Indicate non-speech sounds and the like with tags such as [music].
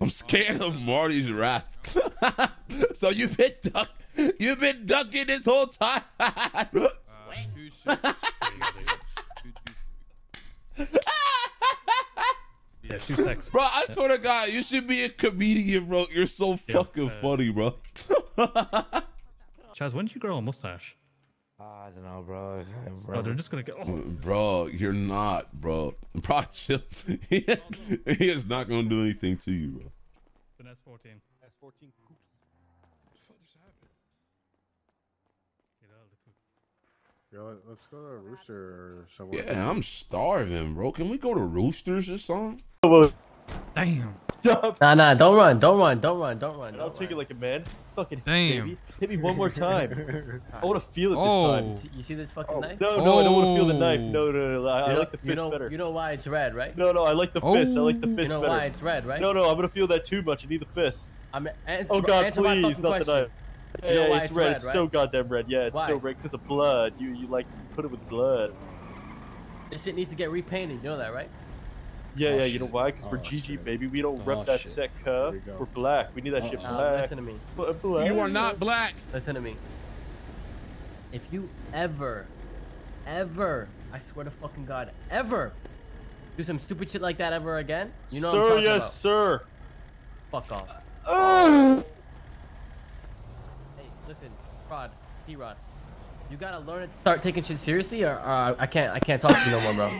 I'm scared of Marty's wrath. [laughs] so you've been duck, you've been ducking this whole time. [laughs] [laughs] Yeah, two sex. bro, I swear to God, you should be a comedian, bro. You're so Yeah, fucking uh, funny, bro. Chaz, when did you grow a mustache? I don't know, bro. [laughs] Oh, they're just gonna get. Oh, bro, you're not, bro. [laughs] Bro, chill. [laughs] he is not gonna do anything to you, bro. it's an S14. S14 cookie. Get out of the coop. Yo, let- let's go to a Rooster or somewhere. Yeah, I'm starving, bro. Can we go to Roosters or something? Damn. Stop. Nah, nah, don't run, don't run, don't run, don't run. I'll Don't take it like a man. Fucking Damn. baby. Hit me one more time. I want to feel it this Oh. time. You see, you see this fucking Oh, knife? No, no, I don't want to feel the knife. Oh. No, no, no. I, I you know, like the fist you know, better. You know why it's red, right? No, no, I like the oh. fist. I like the Oh. fist You know better. why it's red, right? No, no, I'm gonna feel that too much. I need the fist. I'm answer, Oh God, answer my please, fucking not question. the knife. Yeah, You know yeah, it's, it's red. red, It's right? so goddamn red. Yeah, it's Why? so red because of blood. You you like put it with blood. This shit needs to get repainted. You know that, right? Yeah, Oh, yeah. You know why? Because we're Oh, GG, shit. baby. We don't Oh, rep that shit. sick Here huh? we go. We're black. We need that uh, shit Uh-uh. Black. listen to me. Uh, black. You are not black. Listen to me. If you ever, ever, I swear to fucking God, ever do some stupid shit like that ever again, you know what I'm sir, talking yes, about. sir. Fuck off. [sighs] Hey, listen, Rod, P-Rod, you gotta learn to start taking shit seriously, or, or I can't, I can't talk to you no more, bro.